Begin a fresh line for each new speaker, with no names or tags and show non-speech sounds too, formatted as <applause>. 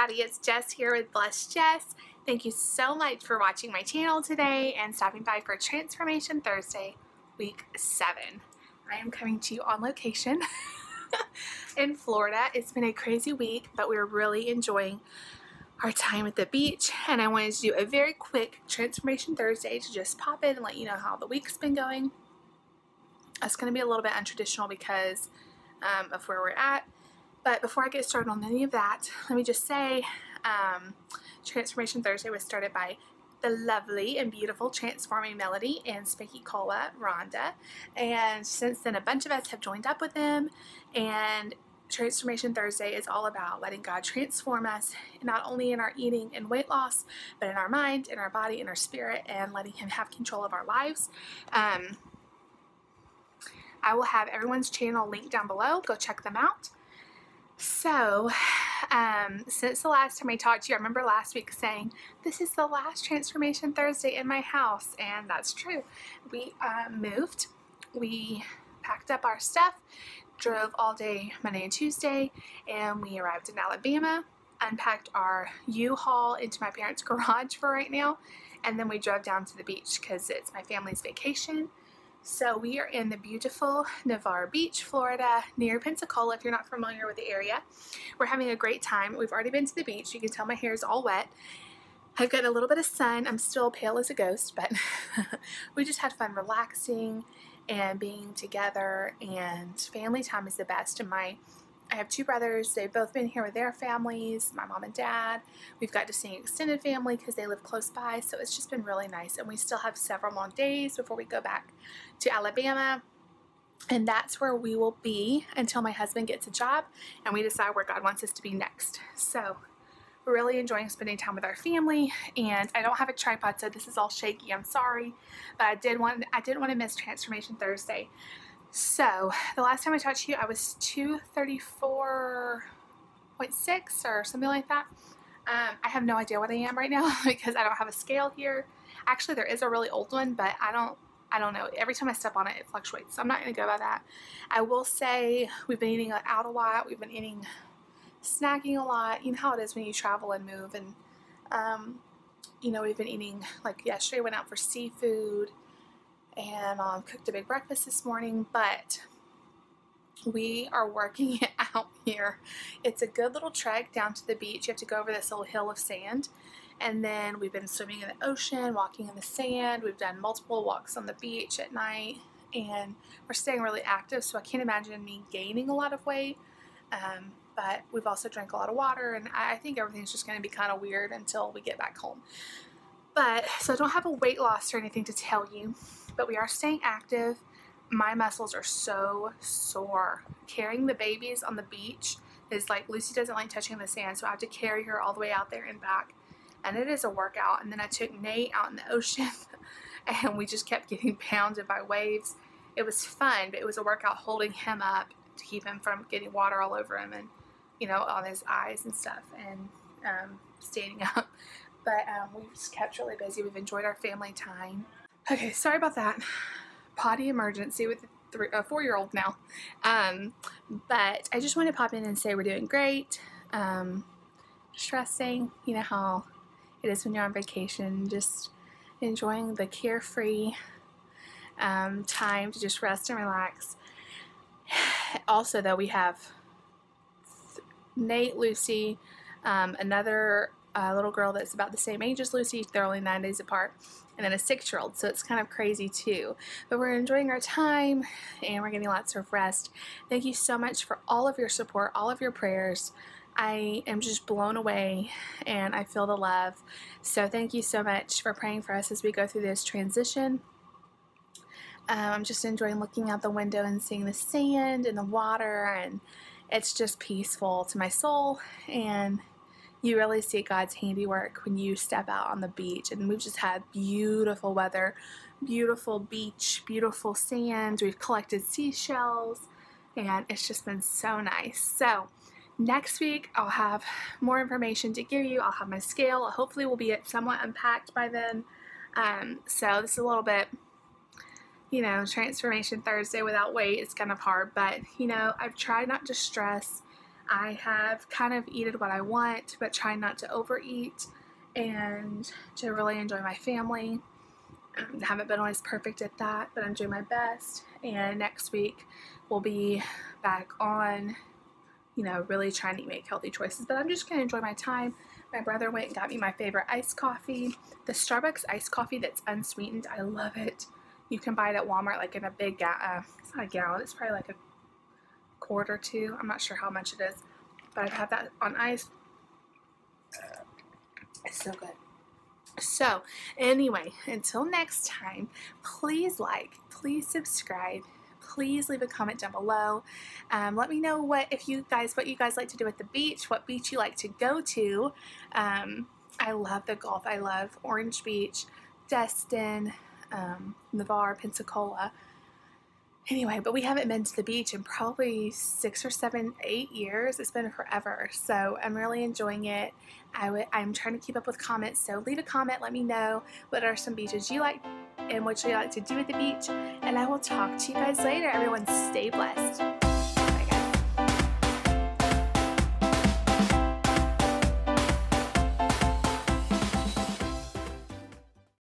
everybody, it's Jess here with Blessed Jess. Thank you so much for watching my channel today and stopping by for Transformation Thursday, week 7. I am coming to you on location <laughs> in Florida. It's been a crazy week, but we're really enjoying our time at the beach and I wanted to do a very quick Transformation Thursday to just pop in and let you know how the week's been going. It's going to be a little bit untraditional because um, of where we're at but before I get started on any of that, let me just say um, Transformation Thursday was started by the lovely and beautiful Transforming Melody and Spanky Cola, Rhonda. And since then, a bunch of us have joined up with them. And Transformation Thursday is all about letting God transform us, not only in our eating and weight loss, but in our mind, in our body, in our spirit, and letting Him have control of our lives. Um, I will have everyone's channel linked down below. Go check them out. So, <sighs> um, since the last time I talked to you, I remember last week saying, This is the last Transformation Thursday in my house, and that's true. We uh, moved, we packed up our stuff, drove all day Monday and Tuesday, and we arrived in Alabama, unpacked our U Haul into my parents' <laughs> garage for right now, and then we drove down to the beach because it's my family's vacation so we are in the beautiful Navarre Beach, Florida, near Pensacola, if you're not familiar with the area. We're having a great time. We've already been to the beach. You can tell my hair is all wet. I've got a little bit of sun. I'm still pale as a ghost, but <laughs> we just had fun relaxing and being together and family time is the best. And my I have two brothers. They've both been here with their families, my mom and dad. We've got to see an extended family because they live close by. So it's just been really nice. And we still have several more days before we go back to Alabama. And that's where we will be until my husband gets a job and we decide where God wants us to be next. So we're really enjoying spending time with our family and I don't have a tripod so this is all shaky I'm sorry but I did want I didn't want to miss Transformation Thursday so, the last time I talked to you, I was 234.6 or something like that. Um, I have no idea what I am right now <laughs> because I don't have a scale here. Actually, there is a really old one, but I don't I don't know. Every time I step on it, it fluctuates. So I'm not going to go by that. I will say we've been eating out a lot. We've been eating, snacking a lot. You know how it is when you travel and move. And, um, you know, we've been eating, like yesterday, went out for seafood and um, cooked a big breakfast this morning, but we are working it <laughs> out here. It's a good little trek down to the beach. You have to go over this little hill of sand. And then we've been swimming in the ocean, walking in the sand. We've done multiple walks on the beach at night. And we're staying really active, so I can't imagine me gaining a lot of weight. Um, but we've also drank a lot of water, and I think everything's just going to be kind of weird until we get back home. But, so I don't have a weight loss or anything to tell you but we are staying active. My muscles are so sore. Carrying the babies on the beach is like Lucy doesn't like touching the sand, so I have to carry her all the way out there and back. And it is a workout. And then I took Nate out in the ocean <laughs> and we just kept getting pounded by waves. It was fun, but it was a workout holding him up to keep him from getting water all over him and, you know, on his eyes and stuff and um, standing <laughs> up. But um, we just kept really busy. We've enjoyed our family time. Okay, sorry about that. Potty emergency with a four-year-old now. Um, but I just want to pop in and say we're doing great. Um, stressing, you know how it is when you're on vacation, just enjoying the carefree um, time to just rest and relax. <sighs> Also, though, we have Nate, Lucy, um, another uh, little girl that's about the same age as Lucy. They're only nine days apart and then a six year old, so it's kind of crazy too. But we're enjoying our time and we're getting lots of rest. Thank you so much for all of your support, all of your prayers. I am just blown away and I feel the love. So, thank you so much for praying for us as we go through this transition. Um, I'm just enjoying looking out the window and seeing the sand and the water, and it's just peaceful to my soul. And you really see God's handiwork when you step out on the beach. And we've just had beautiful weather, beautiful beach, beautiful sand. We've collected seashells, and it's just been so nice. So, next week I'll have more information to give you. I'll have my scale. Hopefully, we'll be somewhat unpacked by then. Um, so, this is a little bit you know, Transformation Thursday without weight is kind of hard, but you know, I've tried not to stress I have kind of eaten what I want, but try not to overeat and to really enjoy my family. Um, haven't been always perfect at that, but I'm doing my best. And next week we'll be back on, you know, really trying to make healthy choices. But I'm just going to enjoy my time. My brother went and got me my favorite iced coffee. The Starbucks iced coffee that's unsweetened. I love it. You can buy it at Walmart like in a big, ga- uh, it's not a gallon, it's probably like a quart or two. I'm not sure how much it is. But I've had that on ice. It's so good. So, anyway, until next time, please like, please subscribe, please leave a comment down below. Um, let me know what if you guys what you guys like to do at the beach, what beach you like to go to. Um, I love the Gulf. I love Orange Beach, Destin, um, Navarre, Pensacola. Anyway, but we haven't been to the beach in probably six or seven, eight years. It's been forever. So I'm really enjoying it. i w- I'm trying to keep up with comments. So leave a comment. Let me know what are some beaches you like and what you like to do at the beach. And I will talk to you guys later. Everyone stay blessed.